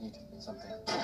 Need something.